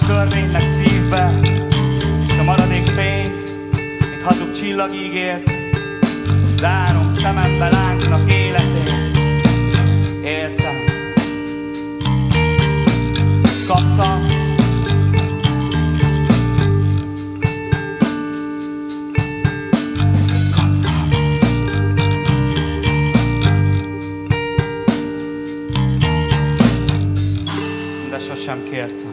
A törvénynek szívbe És a maradék fényt Itt hazug csillag ígért. Zárom szemembe lángnak életét. Értem. Kaptam. De sosem kértem.